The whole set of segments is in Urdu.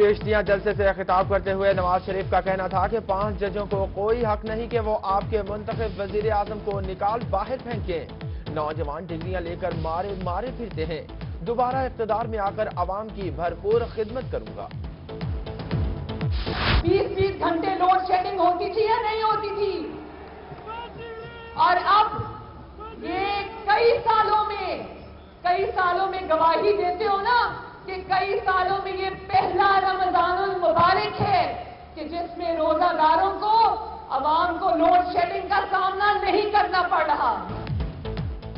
چیشتیاں جلسے سے خطاب کرتے ہوئے نواز شریف کا کہنا تھا کہ پانچ ججوں کو کوئی حق نہیں کہ وہ آپ کے منتخب وزیر اعظم کو نکال باہر پھینکیں نوجوان ڈگریاں لے کر مارے مارے پھرتے ہیں۔ دوبارہ اقتدار میں آ کر عوام کی بھرپور خدمت کروں گا۔ بیس بیس گھنٹے لوڈ شیڈنگ ہوتی تھی یا نہیں ہوتی تھی؟ اور اب یہ کئی سالوں میں، کئی سالوں میں گواہی دیتے ہو نا کہ کئی سالوں میں یہ پہلا رمضان المبارک ہے کہ جس میں روزہ داروں کو، عوام کو لوڈ شیڈنگ کا سامنا نہیں کرنا پڑ رہا۔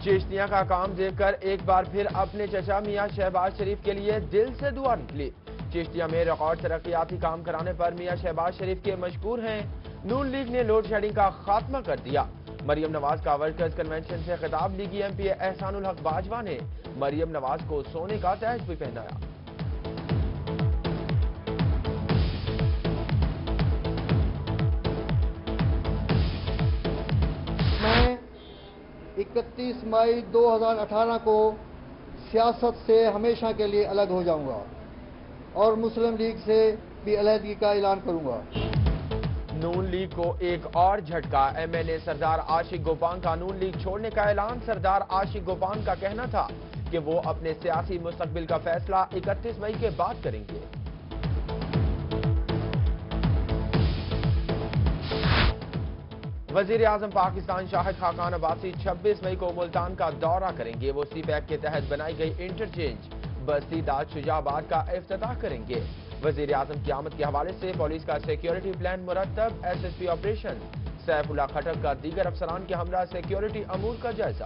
چیشتیاں کا کام دیکھ کر ایک بار پھر اپنے چچا میاں شہباز شریف کے لیے دل سے دعا نکلی۔ چیشتیاں میں ریکارڈ ترقیاتی کام کرانے پر میاں شہباز شریف کے مشکور ہیں۔ نون لیگ نے لوڈ شیڈنگ کا خاتمہ کر دیا۔ مریم نواز کا ورکرز کنونشن سے خطاب لیگی ایم پی احسان الحق باجوہ نے۔ مریم نواز کو سونے کا تیج بھی پہنایا۔ میں اکتیس مئی دو ہزار اٹھارہ کو سیاست سے ہمیشہ کے لیے الگ ہو جاؤں گا اور مسلم لیگ سے بھی علیحدگی کا اعلان کروں گا۔ نون لیگ کو ایک اور جھٹکا۔ ایم این اے سردار عاشق گوپان کا نون لیگ چھوڑنے کا اعلان۔ سردار عاشق گوپان کا کہنا تھا کہ وہ اپنے سیاسی مستقبل کا فیصلہ اکتیس مئی کے بعد کریں گے۔ وزیر اعظم پاکستان شاہد خاقان عباسی چھبیس مئی کو ملتان کا دورہ کریں گے۔ وہ سی پیک کے تحت بنائی گئی انٹرچینج۔ بستی داد شجاع آباد کا افتتاح کریں گے۔ وزیر اعظم قیامت کے حوالے سے پولیس کا سیکیورٹی پلان مرتب S S P operation Saifullah Khattak کا دیگر افسران کے ہمراہ سیکیورٹی امور کا جائزہ۔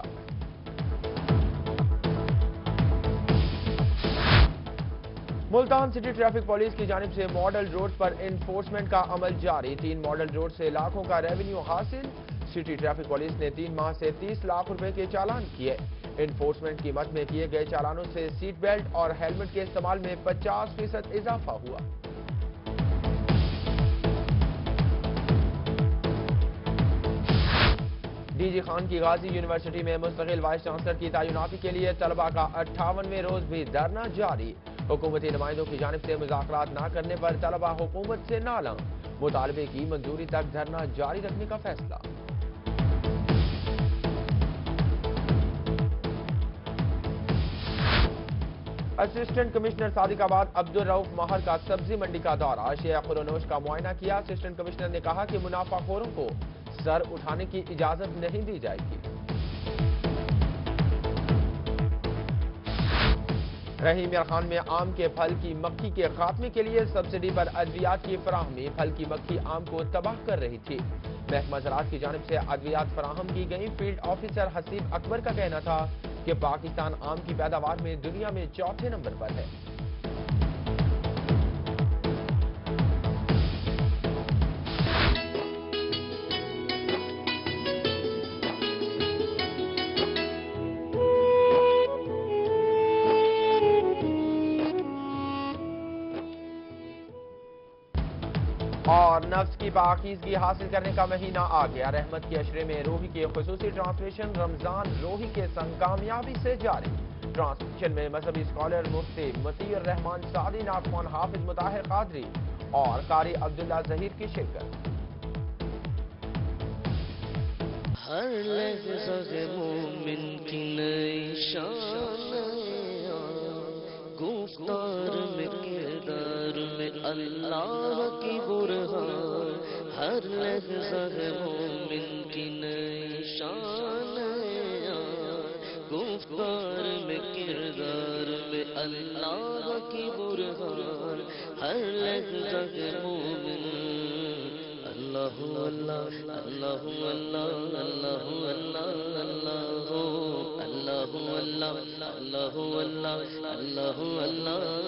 ملتان سٹی ٹریفک پولیس کی جانب سے ماڈل روڈ پر انفورسمنٹ کا عمل جاری۔ تین ماڈل روڈ سے لاکھوں کا ریونیو حاصل۔ سٹی ٹریفک پولیس نے تین ماہ سے تیس لاکھ روپے کے چالان کیے۔ انفورسمنٹ قیمت میں کیے گئے چالانوں سے سیٹ بیلٹ اور ہیلمٹ کے استعمال میں پچاس فیصد اضافہ ہوا۔ ڈی جی خان کی غازی یونیورسٹی میں مستقل وائس چانسلر کی تعیناتی کے لیے طلبہ کا اٹھاونویں روز بھی دھرنا جاری۔ حکومتی نمائندوں کی جانب سے مذاکرات نہ کرنے پر طلبہ حکومت سے نالاں مطالبے کی منظوری تک دھرنا جاری رکھنے کا فیصلہ۔ اسسٹنٹ کمشنر صادق آباد عبد الرؤف ماہر کا سبزی منڈی کا دورہ۔ شیخ خرونوش کا معائنہ کیا۔ اسسٹنٹ کمشنر نے کہا کہ منافع خوروں کو سر اٹھانے کی اجازت نہیں دی جائے گی۔ رحیم خان میں آم کے پھل کی مکھی کے خاتمے کے لیے سبسڈی پر ادویات کی فراہمی۔ پھل کی مکھی آم کو تباہ کر رہی تھی۔ محکمہ زراعت کی جانب سے ادویات فراہم کی گئی فیلڈ آفیسر حسیب اکبر کا کہنا تھا کہ پاکستان آم کی پیداوار میں دنیا میں چوتھے نمبر پر ہے۔ اور نفس کی پاکیزگی حاصل کرنے کا مہینہ آ گیا۔ رحمت کے اشرے میں روحی کی خصوصی ٹرانسلیشن رمضان روحی کے سنگ کامیابی سے جاری۔ ٹرانسلیشن میں مذہبی اسکالر مفتی متی الرحمان سعدی، ناکمان حافظ، مطاہر قادری اور قاری عبداللہ ظہیر کی شرکت۔ ہر لحظہ مومن کی نئی شان گفتار میں کردار میں اللہ کی برہان ہر لحظہ مومن کی نئی شان گفتار میں کردار میں اللہ کی برہان ہر لحظہ مومن اللہ اللہ اللہ اللہ اللہ اللہ اللہ اللہ اللہ اللہ اللہ اللہ اللہ اللہ